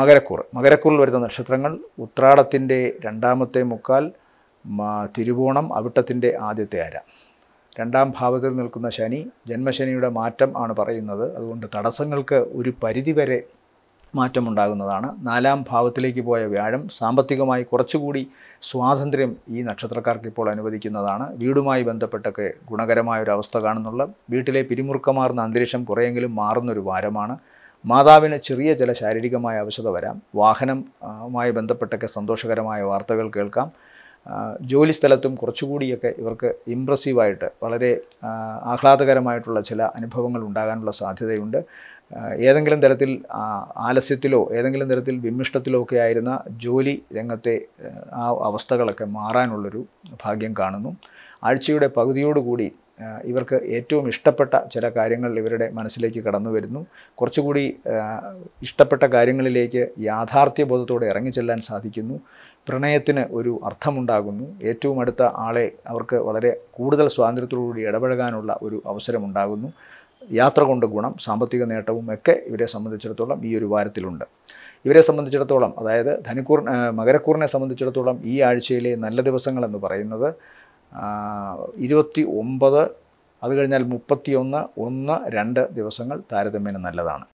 മകരക്കൂർ. മകരക്കൂറിൽ വരുന്ന നക്ഷത്രങ്ങൾ ഉത്രാടത്തിന്റെ രണ്ടാമത്തെ മുക്കാൽ തിരുവോണം അവിട്ടത്തിന്റെ ആദ്യത്തെ അര. രണ്ടാം ഭാവത്തിൽ നിൽക്കുന്ന ശനി ജന്മശനിയുടെ മാറ്റം ആണ് പറയുന്നത്. അതുകൊണ്ട് തടസ്സങ്ങൾക്ക് ഒരു പരിധിവരെ മാറ്റമുണ്ടാകുന്നതാണ്. നാലാം ഭാവത്തിലേക്ക് പോയ വ്യാഴം സാമ്പത്തികമായി കുറച്ചുകൂടി സ്വാതന്ത്ര്യം ഈ നക്ഷത്രക്കാർക്ക് ഇപ്പോൾ അനുവദിക്കുന്നതാണ്. വീടുമായി ബന്ധപ്പെട്ടൊക്കെ ഗുണകരമായ ഒരു അവസ്ഥ കാണുന്നുള്ള വീട്ടിലെ പിരിമുറുക്കമാർന്ന അന്തരീക്ഷം കുറേയെങ്കിലും മാറുന്നൊരു വാരമാണ്. മാതാവിന് ചെറിയ ചില ശാരീരികമായ അവശത വരാം. വാഹനവുമായി ബന്ധപ്പെട്ടൊക്കെ സന്തോഷകരമായ വാർത്തകൾ കേൾക്കാം. ജോലി സ്ഥലത്തും കുറച്ചുകൂടിയൊക്കെ ഇവർക്ക് ഇമ്പ്രസീവായിട്ട് വളരെ ആഹ്ലാദകരമായിട്ടുള്ള ചില അനുഭവങ്ങൾ ഉണ്ടാകാനുള്ള സാധ്യതയുണ്ട്. ഏതെങ്കിലും തരത്തിൽ ആലസ്യത്തിലോ ഏതെങ്കിലും തരത്തിൽ വിമിഷ്ടത്തിലോ ഒക്കെ ആയിരുന്ന ജോലി രംഗത്തെ ആ, അവസ്ഥകളൊക്കെ മാറാനുള്ളൊരു ഭാഗ്യം കാണുന്നു. ആഴ്ചയുടെ പകുതിയോടുകൂടി ഇവർക്ക് ഏറ്റവും ഇഷ്ടപ്പെട്ട ചില കാര്യങ്ങൾ ഇവരുടെ മനസ്സിലേക്ക് കടന്നു വരുന്നു. കുറച്ചുകൂടി ഇഷ്ടപ്പെട്ട കാര്യങ്ങളിലേക്ക് യാഥാർത്ഥ്യബോധത്തോടെ ഇറങ്ങിച്ചെല്ലാൻ സാധിക്കുന്നു. പ്രണയത്തിന് ഒരു അർത്ഥമുണ്ടാകുന്നു. ഏറ്റവും അടുത്ത ആളെ അവർക്ക് വളരെ കൂടുതൽ സ്വാതന്ത്ര്യത്തോടുകൂടി ഇടപഴകാനുള്ള ഒരു അവസരമുണ്ടാകുന്നു. യാത്ര കൊണ്ട് ഗുണം സാമ്പത്തിക നേട്ടവും ഒക്കെ ഇവരെ സംബന്ധിച്ചിടത്തോളം ഈ ഒരു വാരത്തിലുണ്ട്. ഇവരെ സംബന്ധിച്ചിടത്തോളം അതായത് ധനുക്കൂർ മകരക്കൂറിനെ സംബന്ധിച്ചിടത്തോളം ഈ ആഴ്ചയിലെ നല്ല ദിവസങ്ങളെന്ന് പറയുന്നത് ആ, ഇരുപത്തി ഒമ്പത് അത് കഴിഞ്ഞാൽ മുപ്പത്തിയൊന്ന് ഒന്ന് രണ്ട് ദിവസങ്ങൾ താരതമ്യേന നല്ലതാണ്.